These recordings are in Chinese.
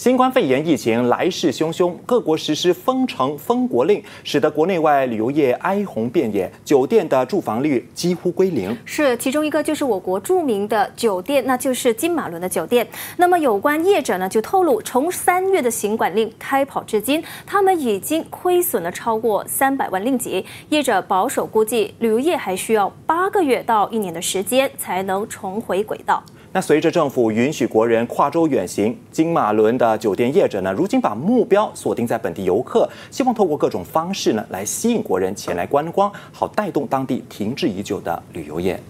新冠肺炎疫情来势汹汹，各国实施封城封国令，使得国内外旅游业哀鸿遍野，酒店的住房率几乎归零。是其中一个就是我国著名的酒店，那就是金马伦的酒店。那么有关业者呢，就透露，从三月的行管令开跑至今，他们已经亏损了超过三百万令吉。业者保守估计，旅游业还需要八个月到一年的时间才能重回轨道。那随着政府允许国人跨州远行，金马伦的酒店业者呢，如今把目标锁定在本地游客，希望透过各种方式呢，来吸引国人前来观光，好带动当地停滞已久的旅游业。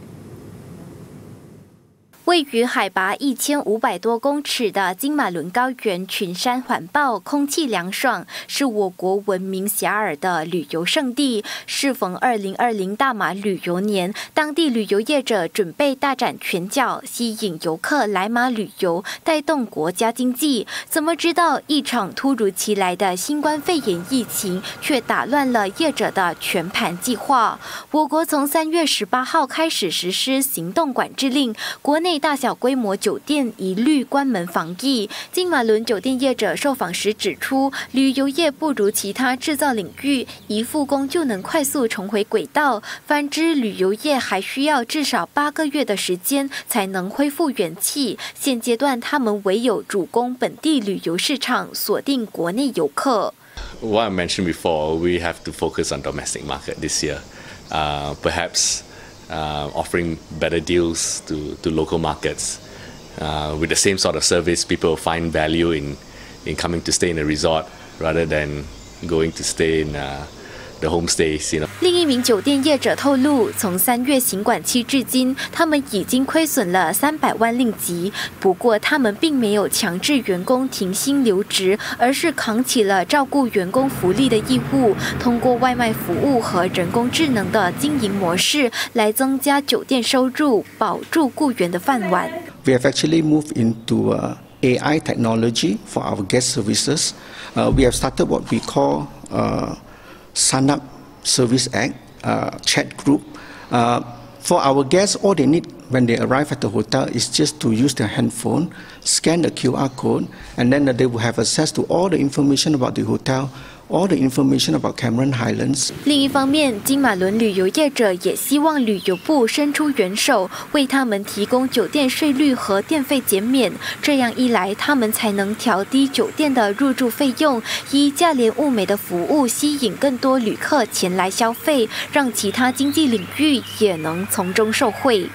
位于海拔一千五百多公尺的金马伦高原，群山环抱，空气凉爽，是我国闻名遐迩的旅游胜地。适逢二零二零大马旅游年，当地旅游业者准备大展拳脚，吸引游客来马旅游，带动国家经济。怎么知道一场突如其来的新冠肺炎疫情，却打乱了业者的全盘计划？我国从三月十八号开始实施行动管制令，国内。大小规模酒店一律关门防疫。金马伦酒店业者受访时指出，旅游业不如其他制造领域，一复工就能快速重回轨道。反之，旅游业还需要至少八个月的时间才能恢复元气。现阶段，他们唯有主攻本地旅游市场，锁定国内游客。What I mentioned before, we have to focus on domestic market this year. Uh, perhaps. Uh, offering better deals to, to local markets. Uh, with the same sort of service, people find value in, in coming to stay in a resort rather than going to stay in uh, 另一名酒店业者透露，从三月行管期至今，他们已经亏损了三百万令吉。不过，他们并没有强制员工停薪留职，而是扛起了照顾员工福利的义务，通过外卖服务和人工智能的经营模式来增加酒店收入，保住雇员的饭碗。We have actually moved into AI technology for our guest services. We have started what we call Sign Up Service Act uh, chat group. Uh, for our guests, all they need when they arrive at the hotel is just to use their handphone, scan the QR code, and then they will have access to all the information about the hotel all the information about Cameron Highlands。另一方面，金马伦旅游业者也希望旅游部伸出援手，为他们提供酒店税率和电费减免。这样一来，他们才能调低酒店的入住费用，以价廉物美的服务吸引更多旅客前来消费，让其他经济领域也能从中受惠。